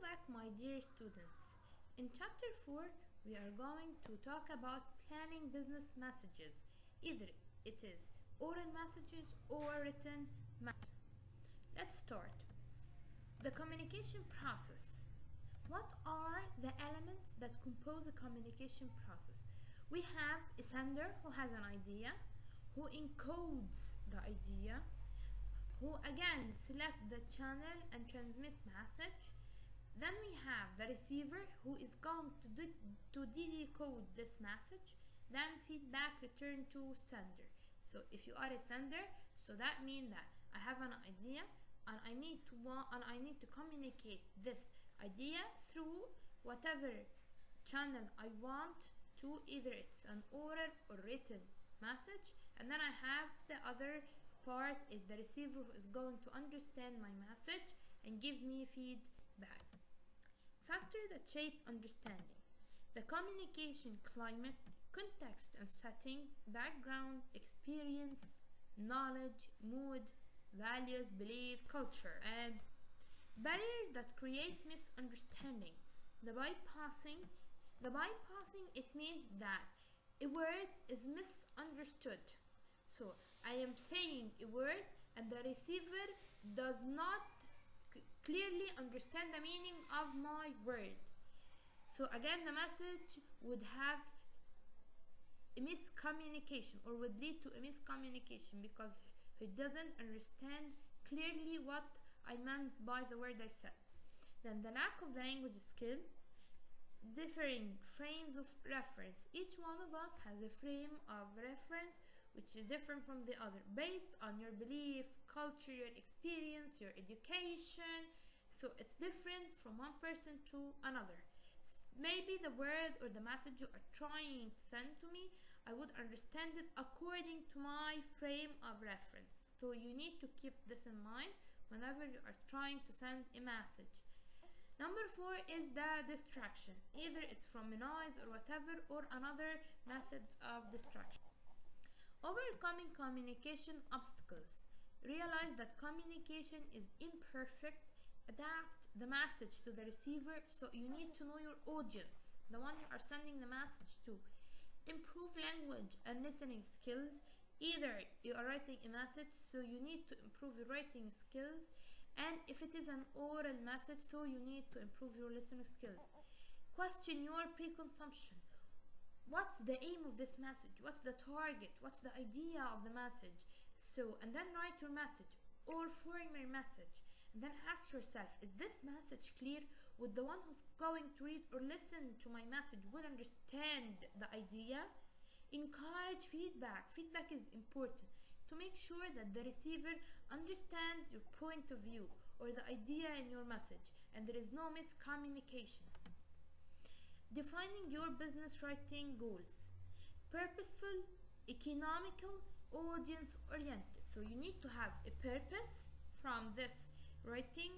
back my dear students. In chapter 4 we are going to talk about planning business messages. Either it is oral messages or written messages. Let's start. The communication process. What are the elements that compose a communication process? We have a sender who has an idea, who encodes the idea, who again select the channel and transmit message. Then we have the receiver who is going to, de to decode this message. Then feedback return to sender. So if you are a sender, so that means that I have an idea and I need to want and I need to communicate this idea through whatever channel I want to either it's an oral or written message and then I have the other part is the receiver who is going to understand my message and give me feedback. Factor that shape understanding. The communication climate, context and setting, background, experience, knowledge, mood, values, beliefs, culture, and barriers that create misunderstanding. The bypassing, the bypassing it means that a word is misunderstood. So I am saying a word and the receiver does not clearly understand the meaning of my word. So again the message would have a miscommunication or would lead to a miscommunication because he doesn't understand clearly what I meant by the word I said. Then the lack of the language skill, differing frames of reference. Each one of us has a frame of reference which is different from the other based on your belief, culture, your experience, your education. So it's different from one person to another. Maybe the word or the message you are trying to send to me, I would understand it according to my frame of reference. So you need to keep this in mind whenever you are trying to send a message. Number four is the distraction. Either it's from a noise or whatever or another method of distraction. Overcoming communication obstacles. Realize that communication is imperfect. Adapt the message to the receiver so you need to know your audience, the one you are sending the message to. Improve language and listening skills. Either you are writing a message so you need to improve your writing skills and if it is an oral message so you need to improve your listening skills. Question your preconception what's the aim of this message? What's the target? What's the idea of the message? So and then write your message or form your message. And then ask yourself is this message clear would the one who's going to read or listen to my message would understand the idea? Encourage feedback. Feedback is important. To make sure that the receiver understands your point of view or the idea in your message. And there is no miscommunication Defining your business writing goals. Purposeful, economical, audience oriented. So you need to have a purpose from this writing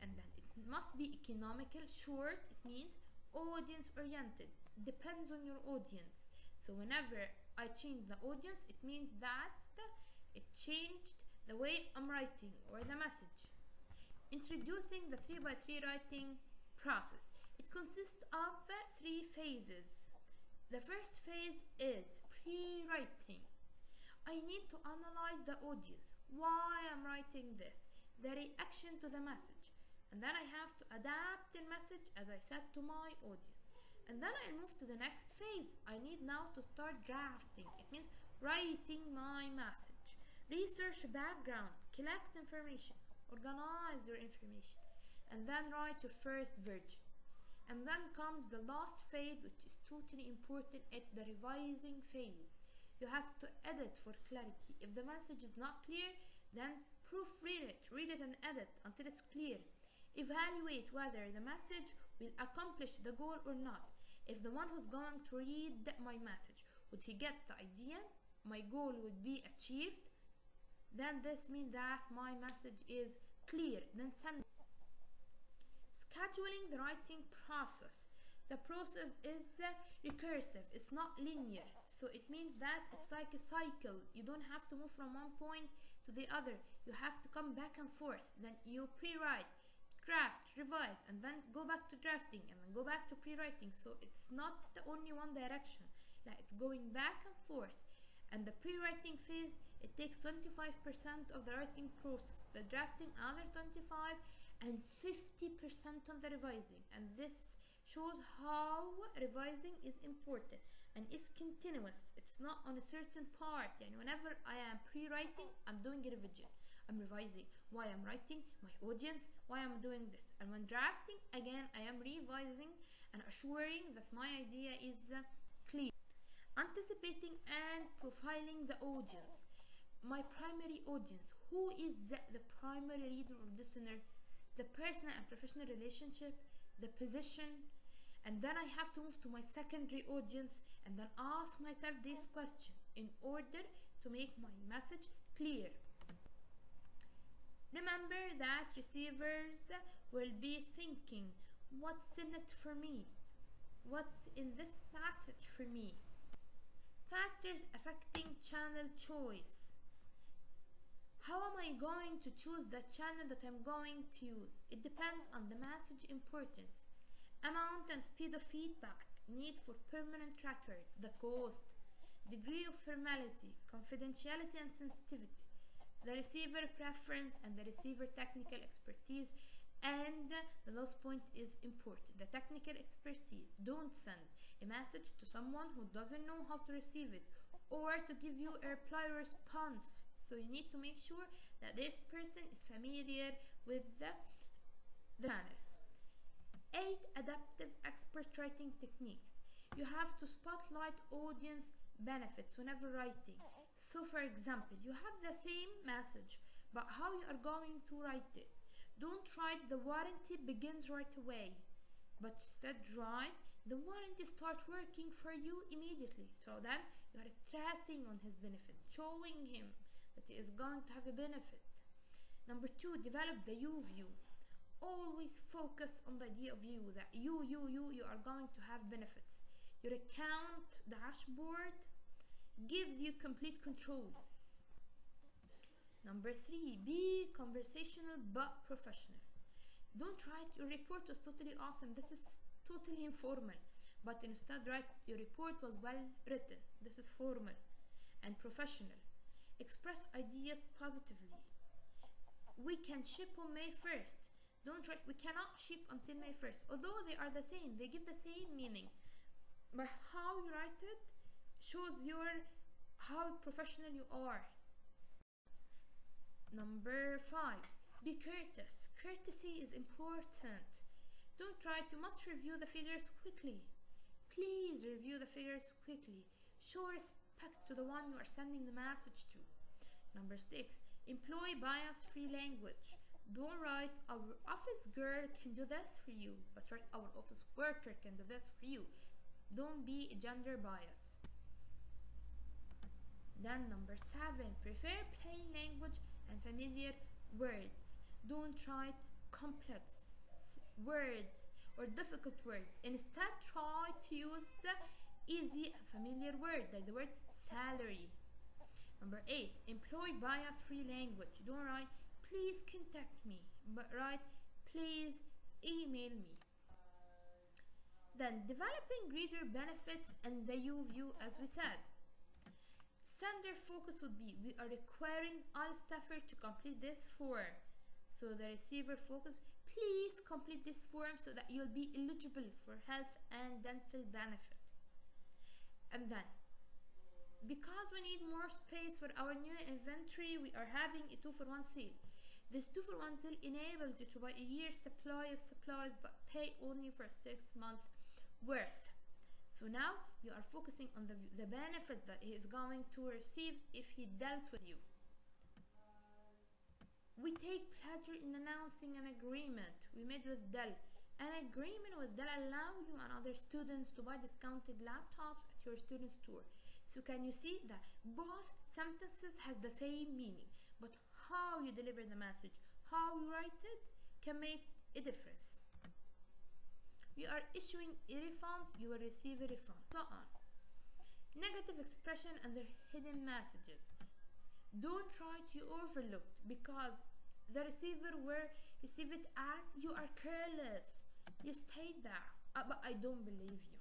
and then it must be economical, short, it means audience oriented. Depends on your audience. So whenever I change the audience, it means that it changed the way I'm writing or the message. Introducing the 3 by 3 writing process It consists of three phases. The first phase is pre-writing. I need to analyze the audience, why I'm writing this, the reaction to the message, and then I have to adapt the message as I said to my audience. And then I move to the next phase. I need now to start drafting. It means writing my message. Research background, collect information, organize your information, and then write your first version. And then comes the last phase, which is totally important. It's the revising phase. You have to edit for clarity. If the message is not clear, then proofread it, read it and edit until it's clear. Evaluate whether the message will accomplish the goal or not. If the one who's going to read my message, would he get the idea? My goal would be achieved. Then this means that my message is clear. Then send the writing process. The process is uh, recursive, it's not linear. So it means that it's like a cycle. You don't have to move from one point to the other. You have to come back and forth. Then you pre-write, draft revise and then go back to drafting and then go back to pre-writing so it's not the only one direction like it's going back and forth and the pre-writing phase it takes 25% of the writing process the drafting other 25 and 50% on the revising. And this shows how revising is important and is continuous. It's not on a certain part. And whenever I am pre-writing I'm doing a revision. I'm revising why I'm writing my audience why I'm doing this. And when drafting again I am revising and assuring that my idea is uh, clear anticipating and profiling the audience. My primary audience. Who is the, the primary reader or listener the personal and professional relationship the position and then I have to move to my secondary audience and then ask myself this question in order to make my message clear Remember that receivers will be thinking, what's in it for me? What's in this message for me? Factors affecting channel choice. Going to choose the channel that I'm going to use? It depends on the message importance, amount and speed of feedback, need for permanent tracker, the cost, degree of formality, confidentiality and sensitivity the receiver preference and the receiver technical expertise and the last point is important the technical expertise. Don't send a message to someone who doesn't know how to receive it or to give you a reply response so you need to make sure that this person is familiar with the, the channel 8 adaptive expert writing techniques you have to spotlight audience benefits whenever writing so for example, you have the same message, but how you are going to write it. Don't write the warranty begins right away, but instead write the warranty starts working for you immediately. So then you are stressing on his benefits, showing him that is going to have a benefit. Number two, develop the you view. Always focus on the idea of you, that you, you, you, you are going to have benefits. Your account dashboard gives you complete control. Number three, be conversational but professional. Don't write your report was totally awesome. This is totally informal. But instead write your report was well written. This is formal and professional. Express ideas positively. We can ship on May 1st. Don't write we cannot ship until May 1st. Although they are the same, they give the same meaning. But how you write it shows your how professional you are. Number five, be courteous. Courtesy is important. Don't try to must review the figures quickly. Please review the figures quickly. Show respect to the one you are sending the message to. Number six, employ bias-free language. Don't write our office girl can do this for you, but write our office worker can do this for you. Don't be gender bias. Then number seven, prefer plain language and familiar words. Don't try complex words or difficult words. Instead, try to use easy and familiar words like the word salary. Number eight, employ bias-free language. Don't write, please contact me, but write, please email me. Then developing reader benefits and the you view as we said. Sender focus would be we are requiring all staffers to complete this form. So the receiver focus, please complete this form so that you'll be eligible for health and dental benefit. And then, because we need more space for our new inventory, we are having a 2 for 1 sale. This 2 for 1 sale enables you to buy a year's supply of supplies but pay only for 6 months worth. So now you are focusing on the, the benefit that he is going to receive if he dealt with you. We take pleasure in announcing an agreement we made with Dell. An agreement with Dell allow you and other students to buy discounted laptops at your student store. So can you see that both sentences has the same meaning, but how you deliver the message, how you write it can make a difference you are issuing a refund, you will receive a refund, so on. Negative expression and their hidden messages. Don't try to overlook because the receiver will receive it as you are careless. You state that, uh, but I don't believe you.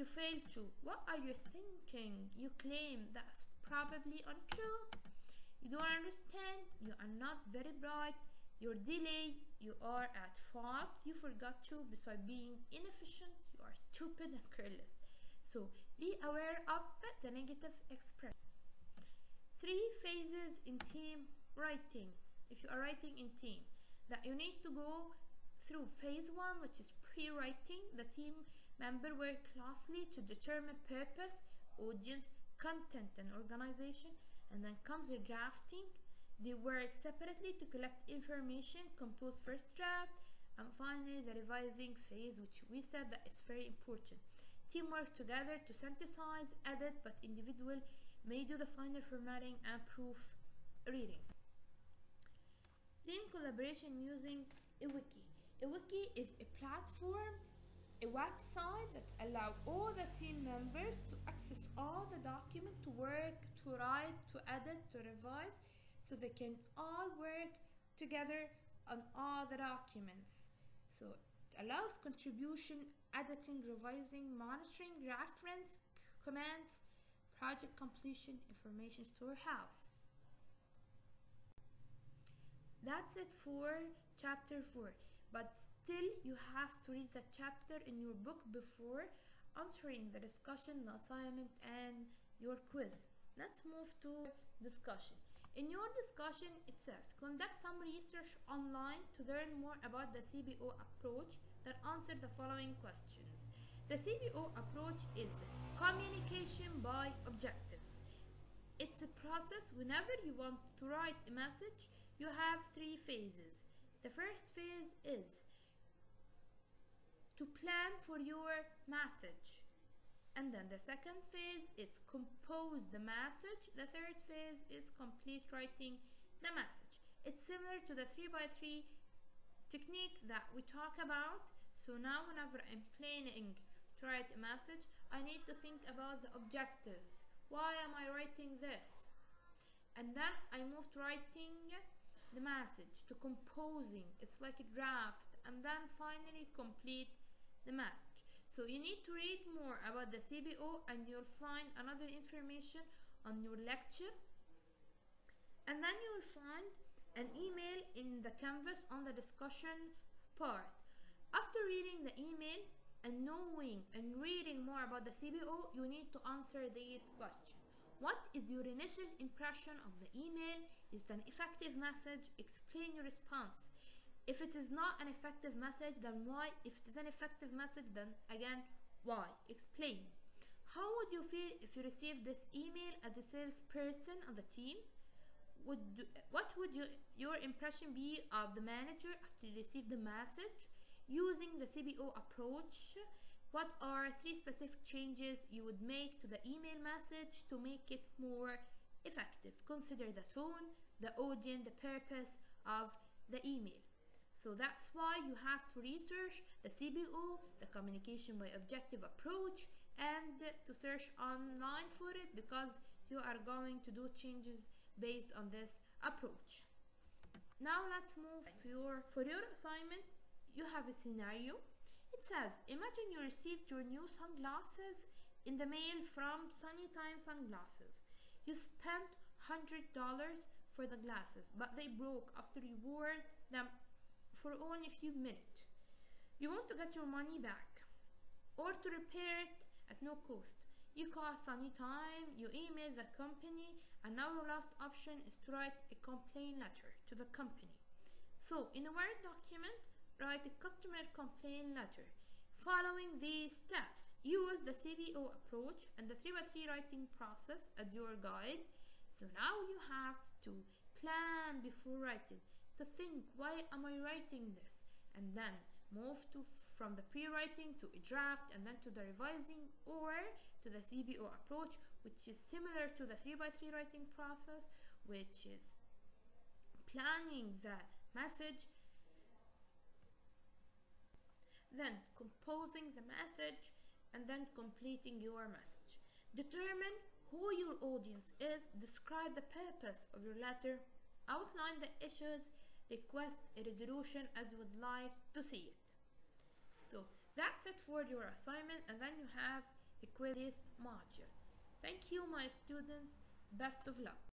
You fail to. What are you thinking? You claim that's probably untrue. You don't understand. You are not very bright. You're delayed. You are at fault. You forgot to. Besides being inefficient, you are stupid and careless. So be aware of the negative expression. Three phases in team writing. If you are writing in team, that you need to go through phase one, which is pre-writing. The team member work closely to determine purpose, audience, content, and organization. And then comes the drafting. They work separately to collect information, compose first draft, and finally the revising phase, which we said that is very important. Teamwork together to synthesize, edit, but individual may do the final formatting and proof reading. Team collaboration using a wiki. A wiki is a platform, a website that allow all the team members to access all the document, to work, to write, to edit, to revise, so they can all work together on all the documents. So it allows contribution, editing, revising, monitoring, reference, commands, project completion, information storehouse. That's it for chapter 4. But still, you have to read the chapter in your book before answering the discussion, the assignment, and your quiz. Let's move to discussion. In your discussion, it says conduct some research online to learn more about the CBO approach that answer the following questions. The CBO approach is communication by objectives. It's a process whenever you want to write a message, you have three phases. The first phase is to plan for your message. And then the second phase is compose the message. The third phase is complete writing the message. It's similar to the 3x3 technique that we talk about. So now whenever I'm planning to write a message, I need to think about the objectives. Why am I writing this? And then I move to writing the message, to composing. It's like a draft. And then finally complete the message. So you need to read more about the CBO and you'll find another information on your lecture. And then you will find an email in the canvas on the discussion part. After reading the email and knowing and reading more about the CBO, you need to answer these questions. What is your initial impression of the email? Is it an effective message? Explain your response. If it is not an effective message, then why? If it is an effective message, then again, why? Explain. How would you feel if you received this email as a salesperson on the team? Would what would you, your impression be of the manager after you received the message? Using the CBO approach, what are three specific changes you would make to the email message to make it more effective? Consider the tone, the audience, the purpose of the email. So that's why you have to research the CBO, the communication by objective approach, and to search online for it because you are going to do changes based on this approach. Now let's move to your, for your assignment, you have a scenario. It says, imagine you received your new sunglasses in the mail from Sunnytime Sunglasses. You spent $100 for the glasses, but they broke after you wore them for only a few minutes. You want to get your money back or to repair it at no cost. You call Sunnytime, you email the company, and your last option is to write a complaint letter to the company. So, in a Word document, write a customer complaint letter. Following these steps, use the CBO approach and the 3x3 writing process as your guide. So now you have to plan before writing, to think, why am I writing this? And then move to from the pre-writing to a draft and then to the revising or to the CBO approach, which is similar to the 3x3 writing process, which is planning the message then composing the message, and then completing your message. Determine who your audience is, describe the purpose of your letter, outline the issues request a resolution as you would like to see it. So that's it for your assignment and then you have a quiz module. Thank you my students. Best of luck.